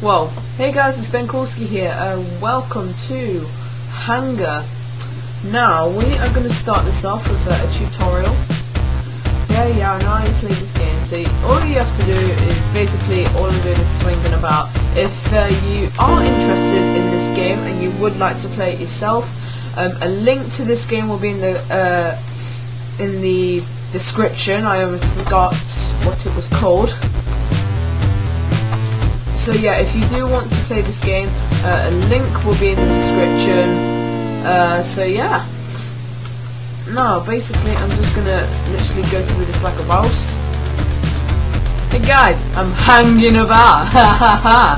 Well, hey guys, it's Ben Korski here. Uh, welcome to Hanger. Now, we are going to start this off with uh, a tutorial. Yeah, yeah, I know how you play this game. So, all you have to do is basically, all I'm doing is swinging about. If uh, you are interested in this game and you would like to play it yourself, um, a link to this game will be in the uh, in the description. I almost forgot what it was called. So yeah, if you do want to play this game, uh, a link will be in the description. Uh, so yeah. No, basically I'm just gonna literally go through this like a mouse. Hey guys, I'm hanging about. Ha ha ha.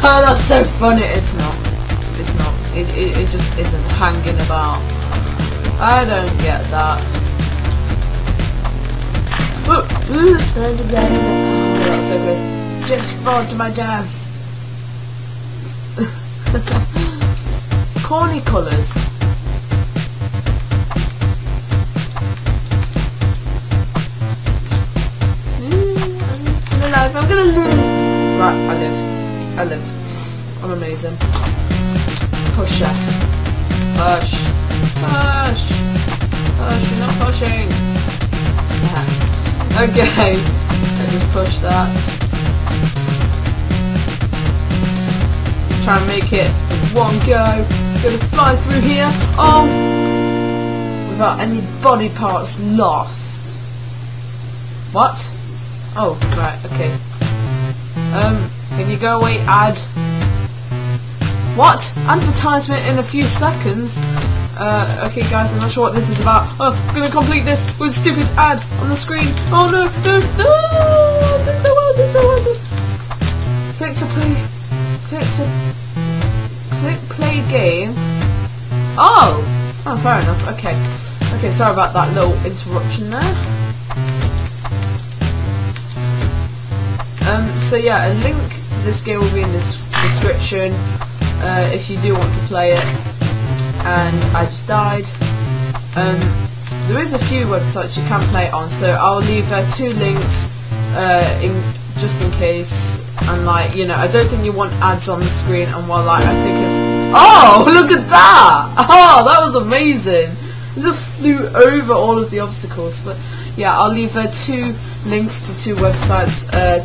Oh, that's so funny. It's not. It's not. It, it, it just isn't hanging about. I don't get that. Ooh, ooh, oh, that's so close just fall to my death. Corny colours. I'm alive, I'm gonna live. Right, I live. I live. I'm amazing. Pusher. Push. Push. Push, you're not pushing. Yeah. Okay. I just push that. Try and make it one go. Gonna fly through here. Oh! Without any body parts lost. What? Oh, right, okay. Um, can you go away, ad? What? Advertisement in a few seconds? Uh, okay guys, I'm not sure what this is about. Oh, I'm gonna complete this with a stupid ad on the screen. Oh no, no, no! Game. Oh! Oh, fair enough. Okay. Okay, sorry about that little interruption there. Um, so yeah, a link to this game will be in the description uh, if you do want to play it. And I just died. Um, there is a few websites you can play on, so I'll leave uh, two links uh, in just in case and like you know I don't think you want ads on the screen and while like I think oh look at that. Oh that was amazing. It just flew over all of the obstacles. But yeah I'll leave uh, two links to two websites. Uh,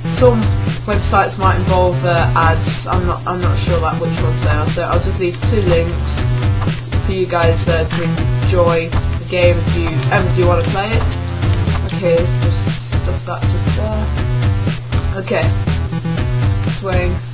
some websites might involve uh, ads. I'm not I'm not sure like which ones they are so I'll just leave two links for you guys uh, to enjoy the game if you ever do want to play it? Okay just stuff that just there. Okay. Swing.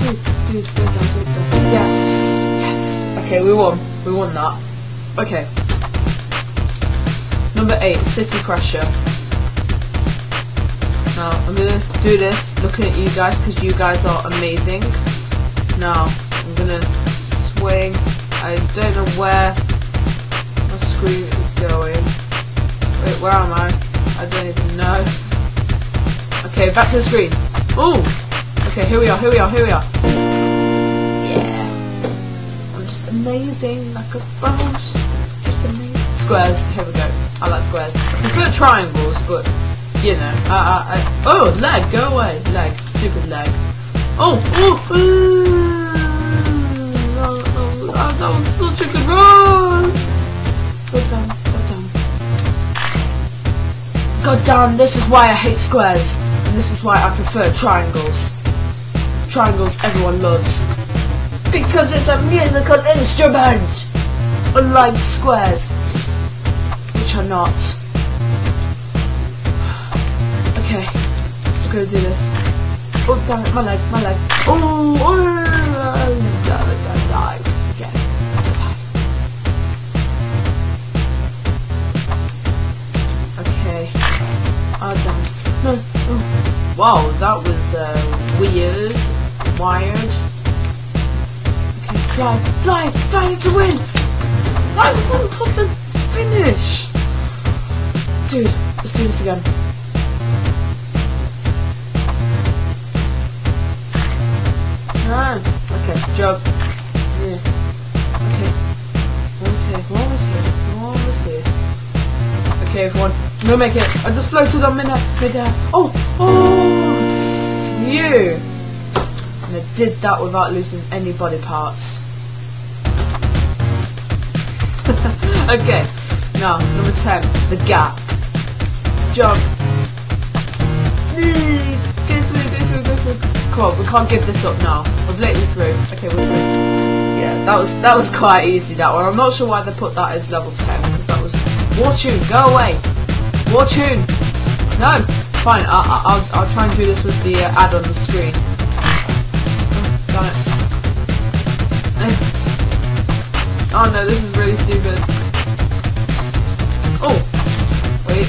Yes! Yes! Okay, we won. We won that. Okay. Number 8, City Crusher. Now, I'm gonna do this looking at you guys because you guys are amazing. Now, I'm gonna swing. I don't know where my screen is going. Wait, where am I? I don't even know. Okay, back to the screen. Oh! Okay, here we are, here we are, here we are. Yeah. I'm just amazing, like a boss. Just amazing. Squares, here we go. I like squares. I prefer triangles, but, you know. I, I, I, oh, leg, go away. Leg, stupid leg. Oh, oh, oh, oh, oh that was such a good run. Go down, go down. God damn, this is why I hate squares. And this is why I prefer triangles. Triangles everyone loves. Because it's a musical instrument! Unlike squares. Which are not. Okay. I'm gonna do this. Oh damn it, my leg, my leg. Oh, oh, Want to the finish! Dude, let's do this again. Ah, okay, job. Yeah. Okay. Almost here, almost here, almost here. Okay, everyone, we'll make it. I just floated on mid mid-air. Oh, oh, you. And I did that without losing any body parts. okay, now number ten, the gap. Jump. Go through, go through, go through. Come on, we can't give this up now. I've let you through. Okay, we're through. Yeah, that was that was quite easy that one. I'm not sure why they put that as level 10 because that was War Tune. Go away. War Tune. No. Fine. I, I, I'll I'll try and do this with the uh, ad on the screen. Oh, Oh no, this is really stupid. Oh. Wait.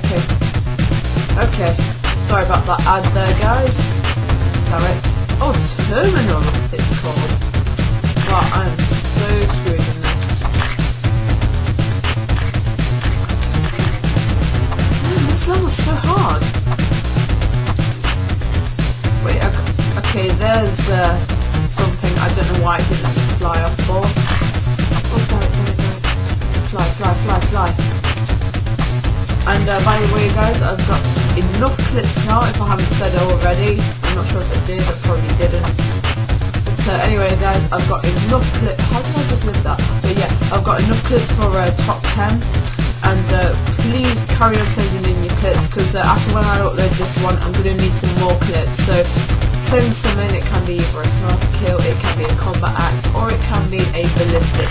Okay. Okay. Sorry about that ad there, guys. Damn it. Oh, Terminal, it's called. Wow, I enough clips now, if I haven't said it already. I'm not sure if I did, I probably didn't. Uh, anyway guys, I've got enough clips, how did I just live that? But yeah, I've got enough clips for uh, top 10. And uh, please carry on sending in your clips, because uh, after when I upload this one, I'm going to need some more clips. So send some in, it can be either a sniper kill, it can be a combat act, or it can be a ballistic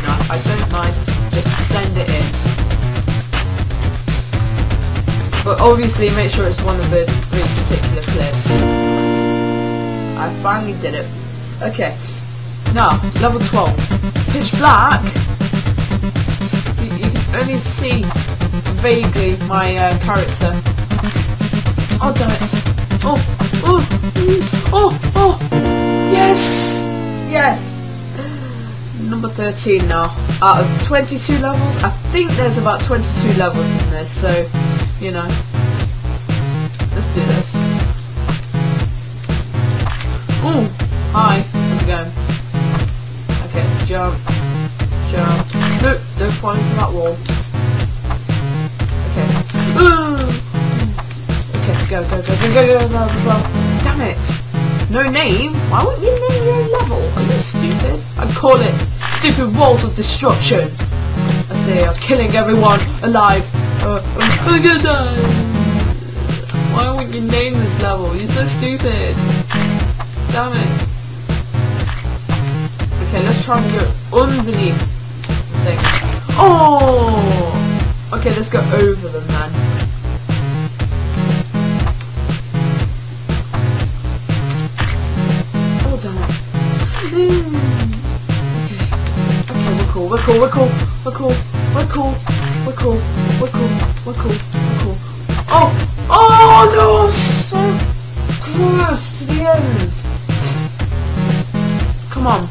obviously make sure it's one of those three particular clips. I finally did it. Okay. Now, level 12. Pitch black. You, you can only see vaguely my uh, character. Oh damn it. Oh, oh, oh, oh. Yes! Yes! Number 13 now. Out of 22 levels, I think there's about 22 levels in this, so you know. This. Ooh, hi, how's it going? Okay, jump, jump. No, don't fall into that wall. Okay. Ooh. Okay, go, go, go, go, go, go, go, go, go. Damn it! No name? Why wouldn't you name your level? Are you stupid? I'd call it Stupid Walls of Destruction. As they are killing everyone alive uh, I'm gonna die. You name this level? You're so stupid. Damn it. Okay, let's try and go underneath things. Oh! Okay, let's go over them then. Oh, damn it. Hmm. Okay. Okay, we're cool, we're cool, we're cool, we're cool, we're cool. We're cool. We're cool. We're cool. We're cool. Oh! Oh no! So close to the end. Come on.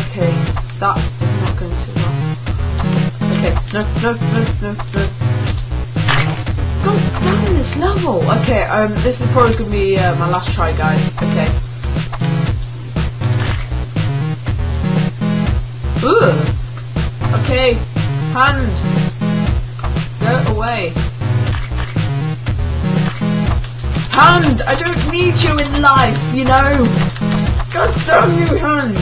Okay, that is not going too well. Okay, no, no, no, no, no. God damn this level! Okay, um, this is probably going to be uh, my last try, guys. Okay. Ooh. Okay. Hand. Away. Hand! I don't need you in life, you know! God damn you, hand!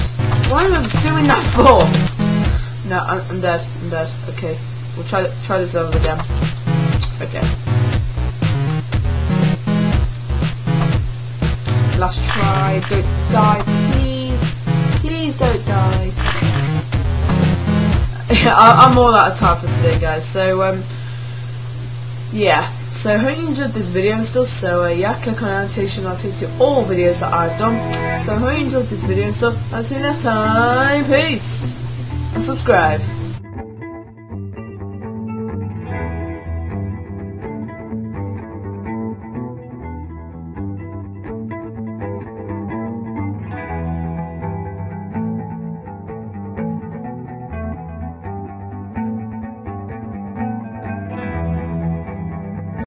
Why am I doing that for? No, I'm, I'm dead. I'm dead. Okay. We'll try try this over again. Okay. Last try. Don't die, please. Please don't die. I, am all out of time for today, guys. So, um, yeah. So, I hope you enjoyed this video still. So, uh, yeah, click on annotation. I'll take you to all videos that I've done. So, I hope you enjoyed this video stuff. I'll see you next time. Peace. And subscribe.